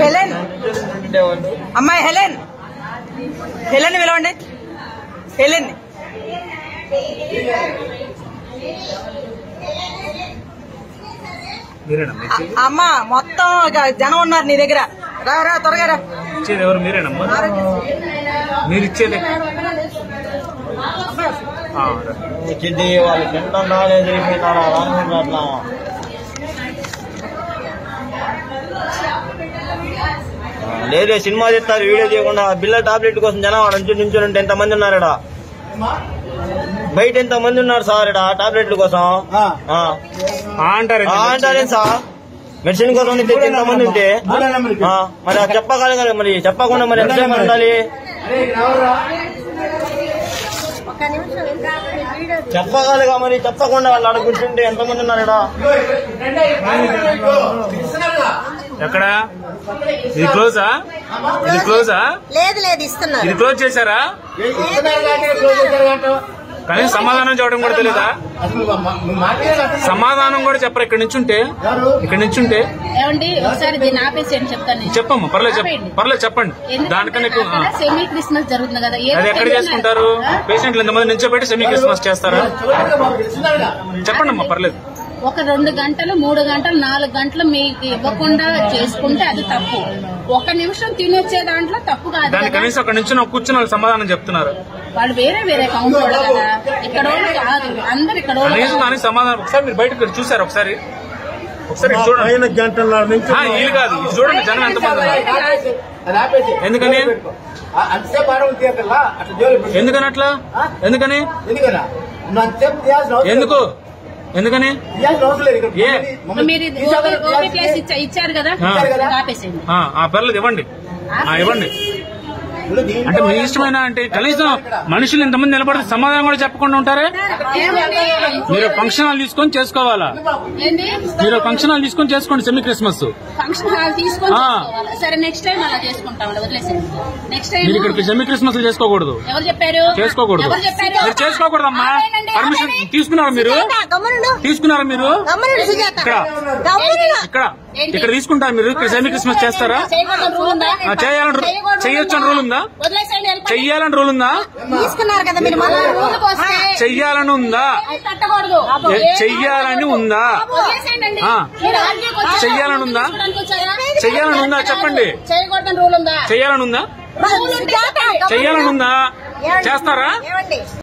Helen. అమ్మాయి Helen. Helen పిలవండి. Helen. అమ్మ మొత్తం జనం ఉన్నారు నీ దగ్గర. రా రా త్వరగా రా. ఇచ్చేది ఎవరు? మీరేనమ్మా మీరు ఇచ్చేది అయిపోయినారా అట్లా ఆ, లేదే సినిమా తీస్తారు వీడియో చేయకుండా బిల్ల టాబ్లెట్ కోసం జనం నుంచి నించుని ఉంటే ఎంత మంది ఉన్నారు ఈడ బయట ఎంత మంది ఉన్నారు సార్ ఈడ టాబ్లెట్ల కోసం? ఆ. ఆ. అంటారు సార్? మెడిసిన్ కోసం ఉంటే? ఎంత మంది ఉంటే ఆ, మరి అది చెప్పగలి కదా మరి చెప్పకుండా మరి ఎంతసేపు ఉండాలి? చెప్పగలిగా మరి చెప్పకుండా వాళ్ళు అడుగుతుంటే ఎంతమంది ఉన్నారు ఈడ ఎక్కడ? ఇది క్లోజా ఇది క్లోజా లేదు లేదు ఇస్తున్నారు. ఇది క్లోజ్ చేశారా? కనీసం సమాధానం చెప్పడం కూడా తెలియదా సమాధానం కూడా చెప్పరు? ఇక్కడ నుంచి ఉంటే? ఇక్కడ నుంచి ఉంటే? ఏమండి ఒకసారి దీన్ని ఆపేసేయండి చెప్తాను నేను. చెప్పమ్మా పర్లేదు. పర్లేదు చెప్పండి. దానికన్నా ఎక్కువ సెమీ క్రిస్మస్ జరుగుతుంది కదా. అది ఎక్కడ చేసుకుంటారు? పేషెంట్లు ఎంతమంది నించోబెట్టి సెమీ క్రిస్మస్ చేస్తారా? చెప్పండి అమ్మా పర్లేదు. ఒక రెండు గంటలు మూడు గంటలు నాలుగు గంటలు మీకు ఇవ్వకుండా చేసుకుంటే అది తప్పు. ఒక నిమిషం తినొచ్చే దాంట్లో తప్పు కాదు. కనీసం అక్కడ నుంచి నాకు కూర్చుని వాళ్ళు సమాధానం చెప్తున్నారు. వాళ్ళు వేరే వేరే కౌంట్ వాళ్ళు కదా. ఇక్కడ వాళ్ళు కాదు. అందరు ఇక్కడ వాళ్ళు కనీసం కాదు. దానికి సమాధానం. ఒకసారి మీరు బయటకు వెళ్ళి చూసారు ఒకసారి? ఒకసారి ఇటు చూడండి. గంటల నుంచి ఆ, వీలు కాదు. ఇది చూడండి జనం ఎంతమంది ఉన్నారు? ఎందుకని? అంతసేపు ఆడవాళ్ళు తీయకల్లా అట్లా జోలి ఎందుకని అట్లా? ఎందుకని? ఎందుకన్నా నువ్వు అంతసేపు తీయాల్సిన అవసరం ఎందుకు? లేదు. ఇచ్చా- ఇచ్చారు కదా ఆ. ఆపేసేయండి. ఆ, ఆ పర్లేదు ఇవ్వండి. ఆ, ఇవ్వండి. అంటే మీ ఇష్టమైన అంటే కనీసం మనుషులు ఇంతమంది నిలబడితే సమాధానం కూడా చెప్పకుండా ఉంటారే? మీరు ఫంక్షన్ హాల్ తీసుకొని చేసుకోవాలా? మీరు ఫంక్షన్ హాల్ తీసుకొని చేసుకోండి సెమీ క్రిస్మస్ ఫంక్షన్ హాల్ తీసుకొని ఆ. చేసుకోవాలి. సరే నెక్స్ట్ టైం అలా చేసుకుంటాం వదిలేసేయండి. నెక్స్ట్ టైం మీరు ఇక్కడ సెమీ క్రిస్మస్ చేసుకోకూడదు. ఎవరు చెప్పారు? చేసుకోకూడదు. ఎవరు చెప్పారు? మీరు చేసుకోకూడదమ్మా. ఆపేయండి, పర్మిషన్. తీసుకున్నారా మీరు? తీసుకున్నారా మీరు? ఇక్కడ. ఇక్కడ? ఇక్కడ తీసుకుంటారా మీరు? ఇక్కడ సెమీ క్రిస్మస్ చేస్తారా? చేయాలని చెయ్యొచ్చు అని రూల్ ఉందా? వెళ్ళిపోండి. చెయ్యాలని రూల్ ఉందా? తీసుకున్నారు కదా మీరు మళ్ళా రూల్కి వస్తే చెయ్యాలని ఉందా? చెయ్యాలని ఉందా? చెయ్యాలని ఉందా? చెయ్యాలని ఉందా? చెప్పండి. ఉందా? చెయ్యాలని ఉందా. చెయ్యాలని ఉందా? చేస్తారా? ఏమండి?